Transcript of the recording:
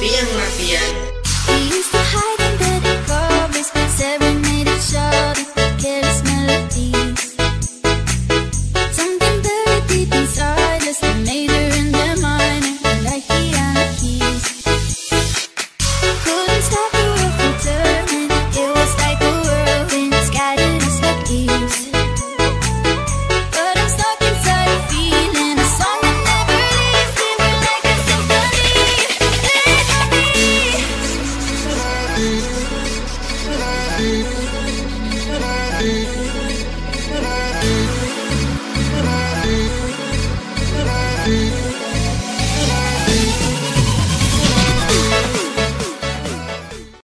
We used to hide in the covers each other careless melodies Something buried deep inside major and minor Like the stop you